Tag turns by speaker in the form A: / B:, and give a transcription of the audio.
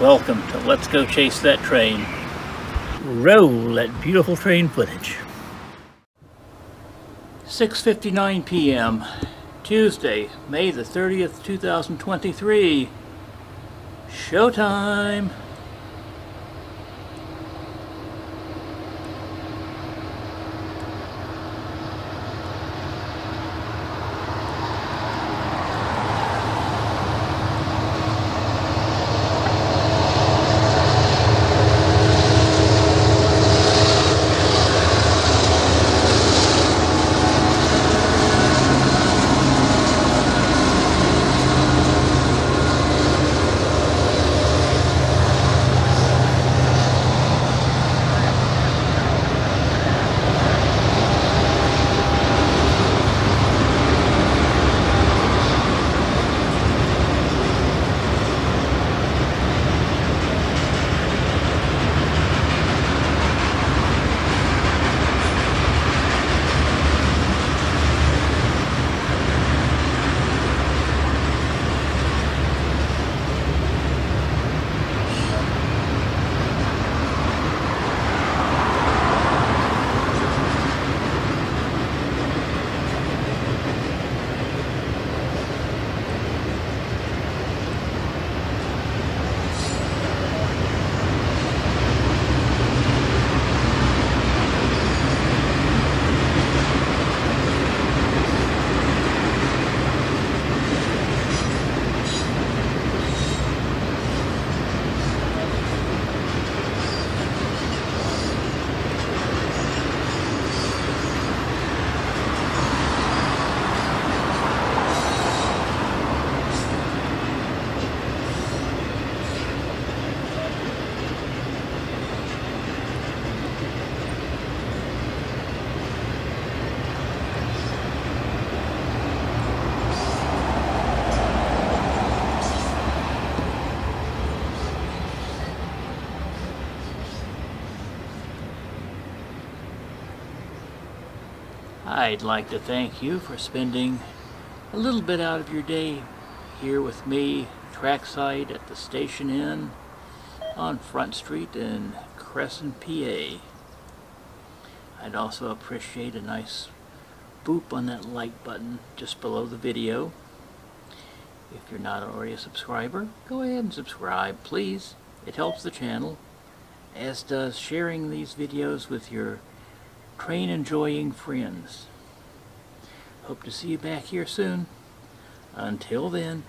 A: Welcome to Let's Go Chase That Train. Roll that beautiful train footage. 6.59 p.m. Tuesday, May the 30th, 2023. Showtime! I'd like to thank you for spending a little bit out of your day here with me trackside at the Station Inn on Front Street in Cresson, PA. I'd also appreciate a nice boop on that like button just below the video. If you're not already a subscriber, go ahead and subscribe, please. It helps the channel, as does sharing these videos with your train enjoying friends. Hope to see you back here soon. Until then.